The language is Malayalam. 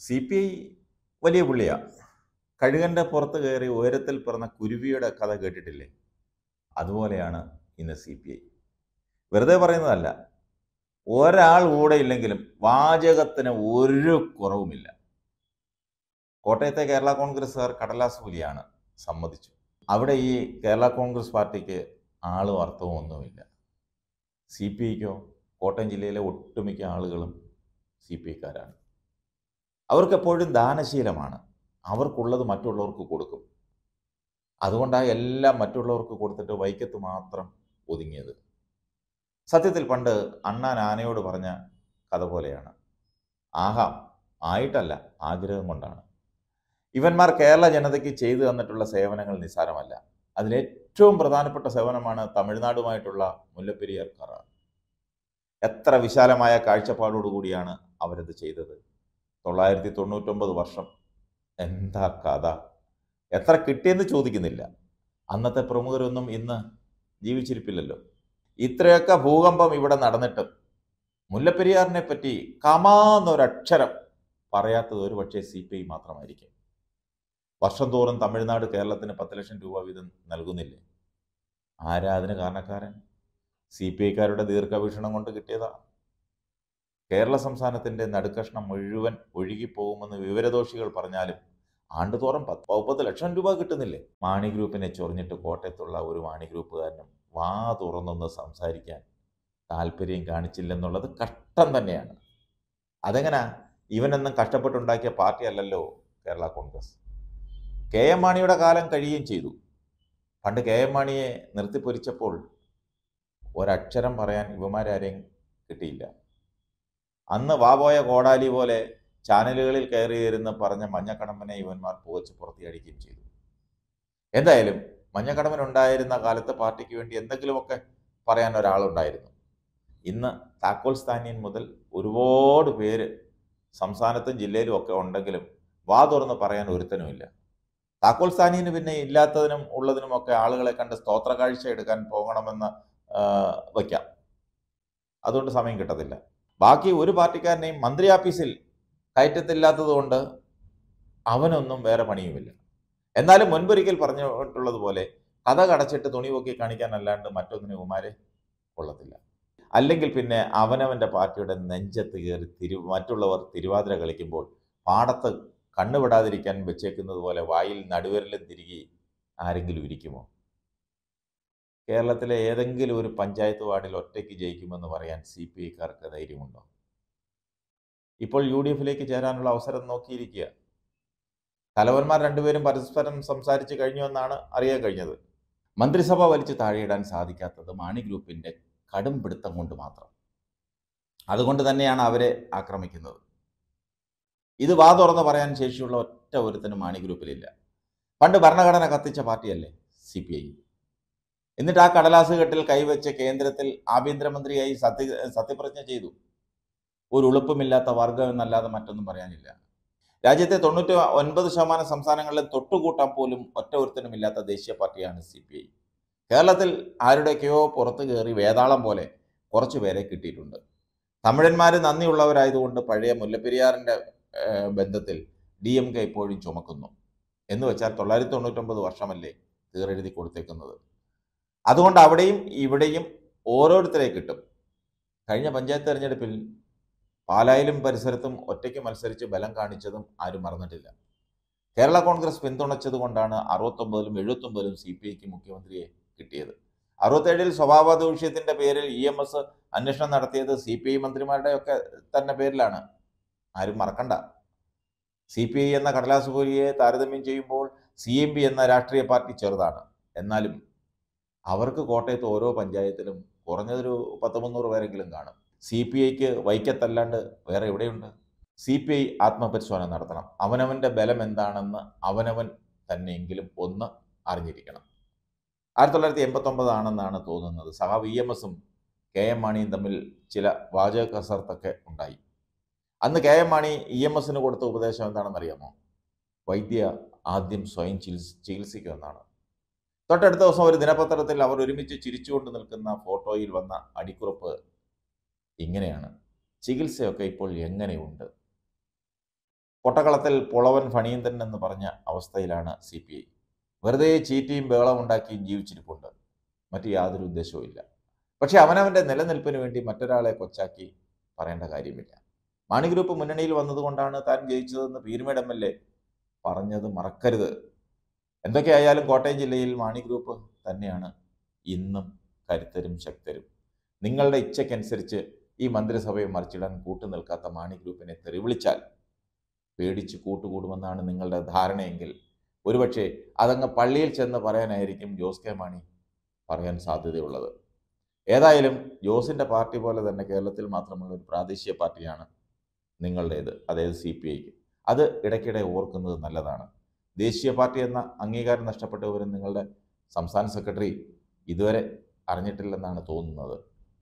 സി പി ഐ വലിയ പുള്ളിയാണ് കഴുകന്റെ പുറത്ത് കയറി ഉയരത്തിൽ പിറന്ന കുരുവിയുടെ കഥ കേട്ടിട്ടില്ലേ? അതുപോലെയാണ് ഇന്ന് സി പി ഐ. വെറുതെ പറയുന്നതല്ല. ഒരാൾ കൂടെ ഇല്ലെങ്കിലും വാചകത്തിന് ഒരു കുറവുമില്ല. കോട്ടയത്തെ കേരള കോൺഗ്രസ്സുകാർ കടലാസ് പുലിയാണ് സമ്മതിച്ചു. അവിടെ ഈ കേരള കോൺഗ്രസ് പാർട്ടിക്ക് ആളും അർത്ഥവും ഒന്നുമില്ല. സി പി ഐക്കോ കോട്ടയം ജില്ലയിലെ ഒട്ടുമിക്ക ആളുകളും സി പി ഐക്കാരാണ്. അവർക്കെപ്പോഴും ദാനശീലമാണ്. അവർക്കുള്ളത് മറ്റുള്ളവർക്ക് കൊടുക്കും. അതുകൊണ്ടാണ് എല്ലാം മറ്റുള്ളവർക്ക് കൊടുത്തിട്ട് വൈക്കത്ത് മാത്രം ഒതുങ്ങിയത്. സത്യത്തിൽ പണ്ട് അണ്ണാൻ ആനയോട് പറഞ്ഞ കഥ പോലെയാണ്. ആഹാം ആയിട്ടല്ല ആഗ്രഹം കൊണ്ടാണ്. ഇവന്മാർ കേരള ജനതയ്ക്ക് ചെയ്തു തന്നിട്ടുള്ള സേവനങ്ങൾ നിസ്സാരമല്ല. അതിലേറ്റവും പ്രധാനപ്പെട്ട സേവനമാണ് തമിഴ്നാടുമായിട്ടുള്ള മുല്ലപ്പെരിയാർ കരാർ എത്ര വിശാലമായ കാഴ്ചപ്പാടോടുകൂടിയാണ് അവരത് ചെയ്തത്. തൊള്ളായിരത്തി തൊണ്ണൂറ്റൊമ്പത് വർഷം. എന്താ കഥ? എത്ര കിട്ടിയെന്ന് ചോദിക്കുന്നില്ല. അന്നത്തെ പ്രമുഖരൊന്നും ഇന്ന് ജീവിച്ചിരിപ്പില്ലല്ലോ. ഇത്രയൊക്കെ ഭൂകമ്പം ഇവിടെ നടന്നിട്ട് മുല്ലപ്പെരിയാറിനെ പറ്റി കമാന്നൊരക്ഷരം പറയാത്തത് ഒരു പക്ഷേ സി പി ഐ മാത്രമായിരിക്കും. വർഷം തോറും തമിഴ്നാട് കേരളത്തിന് പത്ത് ലക്ഷം രൂപ വീതം നൽകുന്നില്ലേ? ആരാ അതിന് കാരണക്കാരൻ? സി പി ഐക്കാരുടെ ദീർഘവീക്ഷണം കൊണ്ട് കിട്ടിയതാ. കേരള സംസ്ഥാനത്തിന്റെ നടുക്കഷ്ണം മുഴുവൻ ഒഴുകിപ്പോകുമെന്ന് വിവരദോഷികൾ പറഞ്ഞാലും ആണ്ടുതോറും പത്ത് മുപ്പത് ലക്ഷം രൂപ കിട്ടുന്നില്ലേ? മാണി ഗ്രൂപ്പിനെ ചൊറിഞ്ഞിട്ട് കോട്ടയത്തുള്ള ഒരു മാണി ഗ്രൂപ്പുകാരനും വാ തുറന്നൊന്ന് സംസാരിക്കാൻ താല്പര്യം കാണിച്ചില്ലെന്നുള്ളത് കഷ്ടം തന്നെയാണ്. അതെങ്ങനെ? ഇവനെന്നും കഷ്ടപ്പെട്ടുണ്ടാക്കിയ പാർട്ടി അല്ലല്ലോ കേരള കോൺഗ്രസ്. കെ എം മാണിയുടെ കാലം കഴിയുകയും ചെയ്തു. പണ്ട് കെ എം മാണിയെ നിർത്തിപ്പൊരിച്ചപ്പോൾ ഒരക്ഷരം പറയാൻ ഇവമാരാരെയും കിട്ടിയില്ല. അന്ന് വാബോയ കോടാലി പോലെ ചാനലുകളിൽ കയറി വരുന്ന പറഞ്ഞ മഞ്ഞക്കടമ്പനെ ഇവന്മാർ പുകച്ച് പുറത്തിയടിക്കുകയും ചെയ്തു. എന്തായാലും മഞ്ഞക്കടമ്പൻ ഉണ്ടായിരുന്ന കാലത്ത് പാർട്ടിക്ക് വേണ്ടി എന്തെങ്കിലുമൊക്കെ പറയാൻ ഒരാളുണ്ടായിരുന്നു. ഇന്ന് താക്കോൽ സ്ഥാനീയൻ മുതൽ ഒരുപാട് പേര് സംസ്ഥാനത്തും ജില്ലയിലും ഒക്കെ ഉണ്ടെങ്കിലും വാ തുറന്ന് പറയാൻ ഒരുത്തനുമില്ല താക്കോൽ സ്ഥാനീയന് പിന്നെ ഇല്ലാത്തതിനും ഉള്ളതിനുമൊക്കെ ആളുകളെ കണ്ട് സ്തോത്ര കാഴ്ച എടുക്കാൻ പോകണമെന്ന് വയ്ക്കാം. അതുകൊണ്ട് സമയം കിട്ടത്തില്ല. ബാക്കി ഒരു പാർട്ടിക്കാരനെയും മന്ത്രി ആഫീസിൽ കയറ്റത്തില്ലാത്തതുകൊണ്ട് അവനൊന്നും വേറെ പണിയുമില്ല. എന്നാലും മുൻപൊരിക്കൽ പറഞ്ഞിട്ടുള്ളതുപോലെ കഥ കടച്ചിട്ട് തുണി പൊക്കി കാണിക്കാനല്ലാണ്ട് മറ്റൊന്നിനെ ഉമാരെ കൊള്ളത്തില്ല. അല്ലെങ്കിൽ പിന്നെ അവനവന്റെ പാർട്ടിയുടെ നെഞ്ചത്ത് കയറി തിരു മറ്റുള്ളവർ തിരുവാതിര കളിക്കുമ്പോൾ പാടത്ത് കണ്ണുവിടാതിരിക്കാൻ വെച്ചേക്കുന്നത് പോലെ വായിൽ നടുവിരലും തിരികെ ആരെങ്കിലും ഇരിക്കുമോ? കേരളത്തിലെ ഏതെങ്കിലും ഒരു പഞ്ചായത്ത് വാർഡിൽ ഒറ്റയ്ക്ക് ജയിക്കുമെന്ന് പറയാൻ സി പി ഐക്കാർക്ക് ധൈര്യമുണ്ടോ? ഇപ്പോൾ യു ഡി എഫിലേക്ക് ചേരാനുള്ള അവസരം നോക്കിയിരിക്കുക. തലവന്മാർ രണ്ടുപേരും പരസ്പരം സംസാരിച്ച് കഴിഞ്ഞുവെന്നാണ് അറിയാൻ കഴിഞ്ഞത്. മന്ത്രിസഭ വലിച്ചു താഴെയിടാൻ സാധിക്കാത്തത് മാണി ഗ്രൂപ്പിന്റെ കടും പിടുത്തം കൊണ്ട് മാത്രം. അതുകൊണ്ട് തന്നെയാണ് അവരെ ആക്രമിക്കുന്നത്. ഇത് വാ തുറന്ന് പറയാൻ ശേഷിയുള്ള ഒറ്റ ഒരുത്തനും മാണി ഗ്രൂപ്പിലില്ല. പണ്ട് ഭരണഘടന കത്തിച്ച പാർട്ടിയല്ലേ സി പി ഐ? എന്നിട്ട് ആ കടലാസ് കെട്ടിൽ കൈവച്ച് കേന്ദ്രത്തിൽ ആഭ്യന്തരമന്ത്രിയായി സത്യ സത്യപ്രതിജ്ഞ ചെയ്തു. ഒരു ഉളുപ്പുമില്ലാത്ത വർഗം എന്നല്ലാതെ മറ്റൊന്നും പറയാനില്ല. രാജ്യത്തെ തൊണ്ണൂറ്റി ഒൻപത് ശതമാനം സംസ്ഥാനങ്ങളിലും തൊട്ടുകൂട്ടാൻ പോലും ഒറ്റ ഒരുത്തനുമില്ലാത്ത ദേശീയ പാർട്ടിയാണ് സി പി ഐ. കേരളത്തിൽ ആരുടെയൊക്കെയോ പുറത്തു കയറി വേതാളം പോലെ കുറച്ചു പേരെ കിട്ടിയിട്ടുണ്ട്. തമിഴന്മാർ നന്ദിയുള്ളവരായതുകൊണ്ട് പഴയ മുല്ലപ്പെരിയാറിന്റെ ബന്ധത്തിൽ ഡി എം കെ ഇപ്പോഴും ചുമക്കുന്നു. എന്ന് വെച്ചാൽ തൊള്ളായിരത്തി തൊണ്ണൂറ്റൊമ്പത് വർഷമല്ലേ തീറെഴുതി കൊടുത്തേക്കുന്നത്? അതുകൊണ്ട് അവിടെയും ഇവിടെയും ഓരോരുത്തരെ കിട്ടും. കഴിഞ്ഞ പഞ്ചായത്ത് തെരഞ്ഞെടുപ്പിൽ പാലായിലും പരിസരത്തും ഒറ്റയ്ക്ക് മത്സരിച്ച് ബലം കാണിച്ചതും ആരും മറന്നിട്ടില്ല. കേരള കോൺഗ്രസ് പിന്തുണച്ചത് കൊണ്ടാണ് അറുപത്തൊമ്പതിലും എഴുപത്തൊമ്പതിലും സി പി ഐക്ക് മുഖ്യമന്ത്രിയെ കിട്ടിയത്. അറുപത്തേഴിൽ സ്വഭാവ ദൂഷ്യത്തിന്റെ പേരിൽ ഇ എം എസ് അന്വേഷണം നടത്തിയത് സി പി ഐ മന്ത്രിമാരുടെ ഒക്കെ തന്നെ പേരിലാണ്. ആരും മറക്കണ്ട. സി പി ഐ എന്ന കടലാസ് പോലിയെ താരതമ്യം ചെയ്യുമ്പോൾ സി എം പി എന്ന രാഷ്ട്രീയ പാർട്ടി ചെറുതാണ്. എന്നാലും അവർക്ക് കോട്ടയത്ത് ഓരോ പഞ്ചായത്തിലും കുറഞ്ഞതൊരു പത്ത് മുന്നൂറ് പേരെങ്കിലും കാണും. സി പി ഐക്ക് വൈക്കത്തല്ലാണ്ട് വേറെ എവിടെയുണ്ട്? സി പി ഐ ആത്മപരിശോധന നടത്തണം. അവനവന്റെ ബലം എന്താണെന്ന് അവനവൻ തന്നെയെങ്കിലും ഒന്ന് അറിഞ്ഞിരിക്കണം. ആയിരത്തി തൊള്ളായിരത്തി എൺപത്തൊമ്പതാണെന്നാണ് തോന്നുന്നത്. സഹ വി എം എസും കെ എം മാണിയും തമ്മിൽ ചില വാചക കസർത്തൊക്കെ ഉണ്ടായി. അന്ന് K M Mani E M എസിന് കൊടുത്ത ഉപദേശം എന്താണെന്ന് അറിയാമോ വൈദ്യ ആദ്യം സ്വയം ചികിത്സ ചികിത്സിക്കുമെന്നാണ്. തൊട്ടടുത്ത ദിവസം ഒരു ദിനപത്രത്തിൽ അവർ ഒരുമിച്ച് ചിരിച്ചുകൊണ്ട് നിൽക്കുന്ന ഫോട്ടോയിൽ വന്ന അടിക്കുറിപ്പ് ഇങ്ങനെയാണ്. ചികിത്സയൊക്കെ ഇപ്പോൾ എങ്ങനെയുണ്ട്? കൊട്ടക്കളത്തിൽ പുളവൻ ഫണീന്തൻ എന്ന് പറഞ്ഞ അവസ്ഥയിലാണ് സി പി ഐ. വെറുതെ ചീറ്റിയും ബേളം ഉണ്ടാക്കിയും ജീവിച്ചിരിപ്പുണ്ട്. മറ്റു യാതൊരു ഉദ്ദേശവും ഇല്ല. പക്ഷെ അവനവന്റെ നിലനിൽപ്പിന് വേണ്ടി മറ്റൊരാളെ കൊച്ചാക്കി പറയേണ്ട കാര്യമില്ല. മാണി ഗ്രൂപ്പ് മുന്നണിയിൽ വന്നതുകൊണ്ടാണ് താൻ ജയിച്ചതെന്ന് പീരുമേഡ് എം എൽ എ പറഞ്ഞത് മറക്കരുത്. എന്തൊക്കെയായാലും കോട്ടയം ജില്ലയിൽ മാണി ഗ്രൂപ്പ് തന്നെയാണ് ഇന്നും കരുത്തരും ശക്തരും. നിങ്ങളുടെ ഇച്ഛയ്ക്കനുസരിച്ച് ഈ മന്ത്രിസഭയെ മറിച്ചിടാൻ കൂട്ടു നിൽക്കാത്ത മാണി ഗ്രൂപ്പിനെ തെറിവിളിച്ചാൽ പേടിച്ച് കൂട്ടുകൂടുമെന്നാണ് നിങ്ങളുടെ ധാരണയെങ്കിൽ ഒരുപക്ഷെ അതങ്ങ് പള്ളിയിൽ ചെന്ന് പറയാനായിരിക്കും ജോസ് കെ മാണി പറയാൻ സാധ്യതയുള്ളത്. ഏതായാലും ജോസിന്റെ പാർട്ടി പോലെ തന്നെ കേരളത്തിൽ മാത്രമുള്ള ഒരു പ്രാദേശിക പാർട്ടിയാണ് നിങ്ങളുടേത് അതായത് സി പി ഐക്ക്. അത് ഇടയ്ക്കിടെ ഓർക്കുന്നത് നല്ലതാണ്. ദേശീയ പാർട്ടി എന്ന അംഗീകാരം നഷ്ടപ്പെട്ടവരും നിങ്ങളുടെ സംസ്ഥാന സെക്രട്ടറി ഇതുവരെ അറിഞ്ഞിട്ടില്ലെന്നാണ് തോന്നുന്നത്.